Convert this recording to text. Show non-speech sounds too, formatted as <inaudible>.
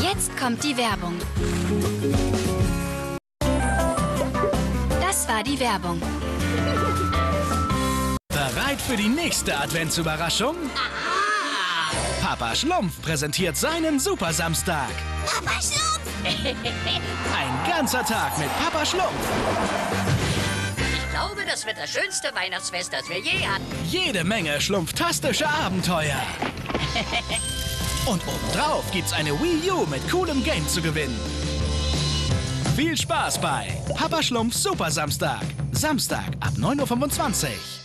Jetzt kommt die Werbung. Das war die Werbung. Bereit für die nächste Adventsüberraschung? Papa Schlumpf präsentiert seinen Super Samstag. Papa Schlumpf! <laughs> Ein ganzer Tag mit Papa Schlumpf. Ich glaube, das wird das schönste Weihnachtsfest, das wir je hatten. Jede Menge schlumpftastische Abenteuer. <laughs> Und obendrauf gibt's eine Wii U mit coolem Game zu gewinnen. Viel Spaß bei Papa Schlumpf Super Samstag. Samstag ab 9.25 Uhr.